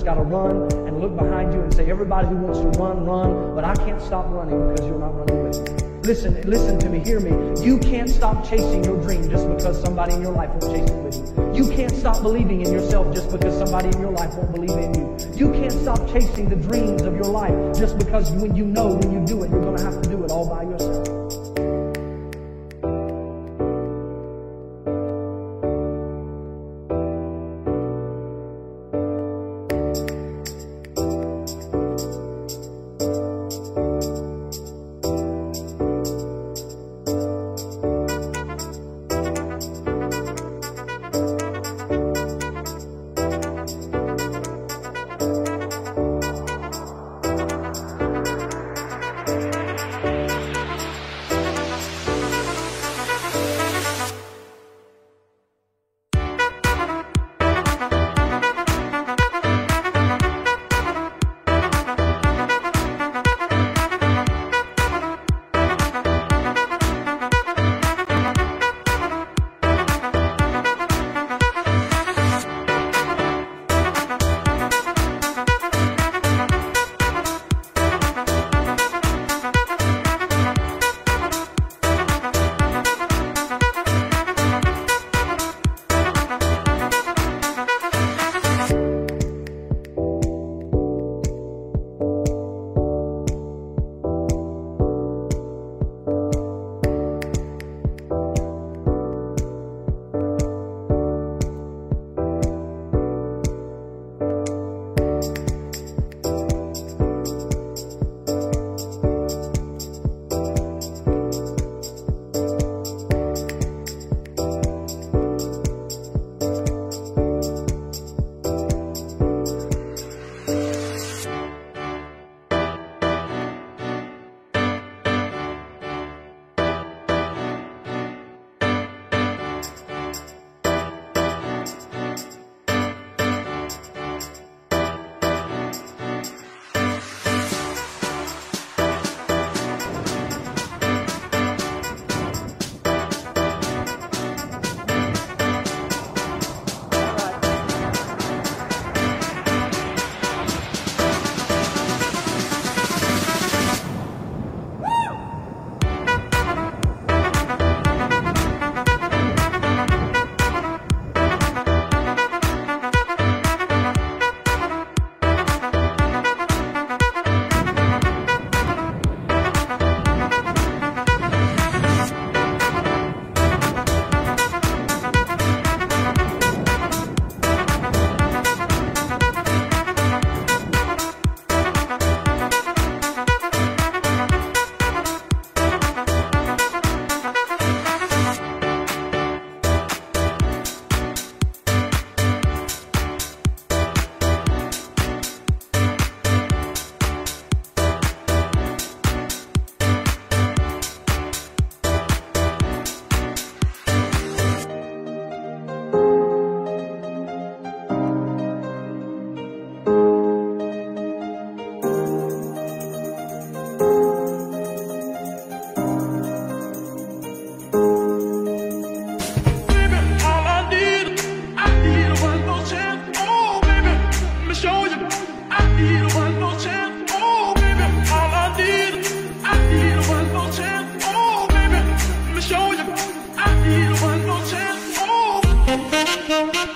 just got to run and look behind you and say, everybody who wants to run, run. But I can't stop running because you're not running with me. Listen, listen to me, hear me. You can't stop chasing your dream just because somebody in your life won't chase it with you. You can't stop believing in yourself just because somebody in your life won't believe in you. You can't stop chasing the dreams of your life just because when you know when you do it, you're going to have to do it all by yourself.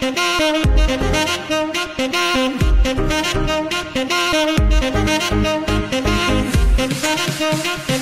Thank you.